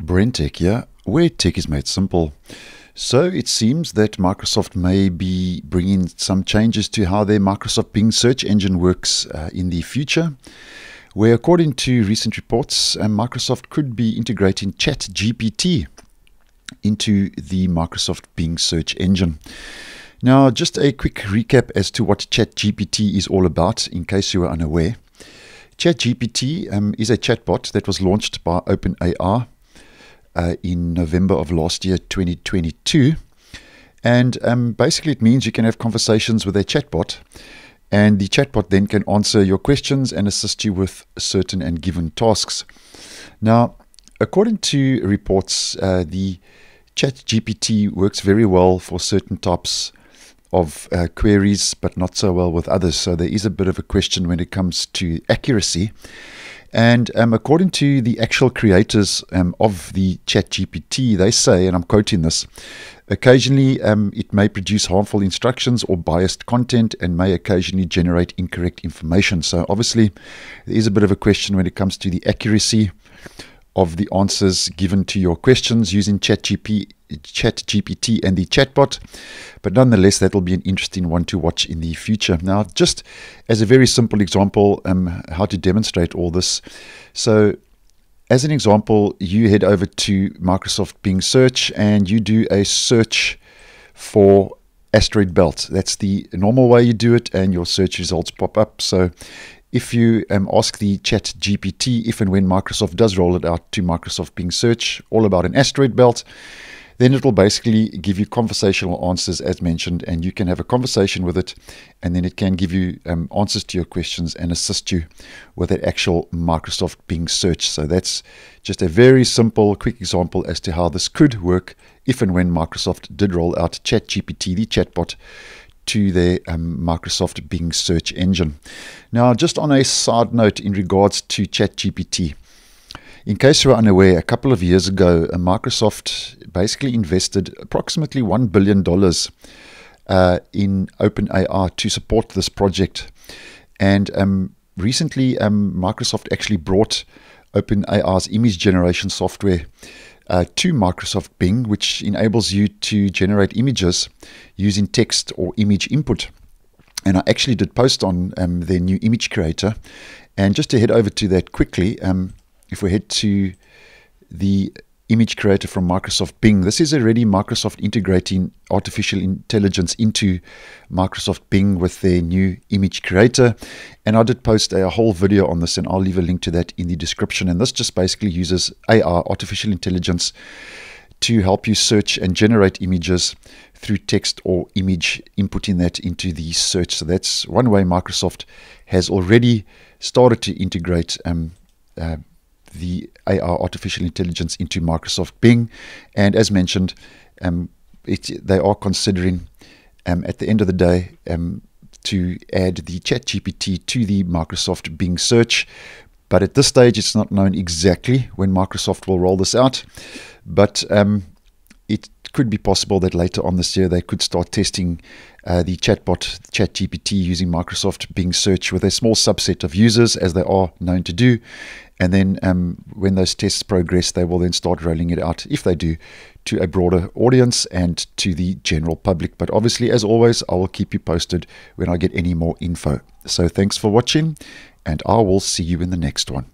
Brentech yeah, where tech is made simple. So it seems that Microsoft may be bringing some changes to how their Microsoft Bing search engine works uh, in the future, where according to recent reports, uh, Microsoft could be integrating ChatGPT into the Microsoft Bing search engine. Now, just a quick recap as to what ChatGPT is all about, in case you are unaware. ChatGPT um, is a chatbot that was launched by OpenAI uh, in November of last year, 2022. And um, basically, it means you can have conversations with a chatbot, and the chatbot then can answer your questions and assist you with certain and given tasks. Now, according to reports, uh, the ChatGPT works very well for certain types of uh, queries, but not so well with others. So there is a bit of a question when it comes to accuracy. And um, according to the actual creators um, of the ChatGPT, they say, and I'm quoting this, occasionally um, it may produce harmful instructions or biased content and may occasionally generate incorrect information. So obviously, there is a bit of a question when it comes to the accuracy of the answers given to your questions using ChatGPT ChatGPT and the chatbot. But nonetheless, that will be an interesting one to watch in the future. Now, just as a very simple example, um, how to demonstrate all this. So, as an example, you head over to Microsoft Bing Search and you do a search for asteroid belt. That's the normal way you do it, and your search results pop up. So, if you um, ask the chat GPT if and when Microsoft does roll it out to Microsoft Bing Search, all about an asteroid belt, then it will basically give you conversational answers as mentioned, and you can have a conversation with it, and then it can give you um, answers to your questions and assist you with that actual Microsoft Bing search. So that's just a very simple, quick example as to how this could work if and when Microsoft did roll out ChatGPT, the chatbot, to their um, Microsoft Bing search engine. Now, just on a side note in regards to ChatGPT, in case you are unaware, a couple of years ago, uh, Microsoft basically invested approximately $1 billion uh, in OpenAI to support this project. And um, recently, um, Microsoft actually brought OpenAI's image generation software uh, to Microsoft Bing, which enables you to generate images using text or image input. And I actually did post on um, their new image creator. And just to head over to that quickly, um, if we head to the image creator from Microsoft Bing, this is already Microsoft integrating artificial intelligence into Microsoft Bing with their new image creator. And I did post a whole video on this, and I'll leave a link to that in the description. And this just basically uses AI, artificial intelligence, to help you search and generate images through text or image, inputting that into the search. So that's one way Microsoft has already started to integrate um, uh, the AI artificial intelligence into Microsoft Bing. And as mentioned, um, it, they are considering um, at the end of the day um, to add the ChatGPT to the Microsoft Bing search. But at this stage, it's not known exactly when Microsoft will roll this out. But um, it could be possible that later on this year they could start testing uh, the chatbot ChatGPT using Microsoft Bing Search with a small subset of users, as they are known to do. And then um, when those tests progress, they will then start rolling it out, if they do, to a broader audience and to the general public. But obviously, as always, I will keep you posted when I get any more info. So thanks for watching, and I will see you in the next one.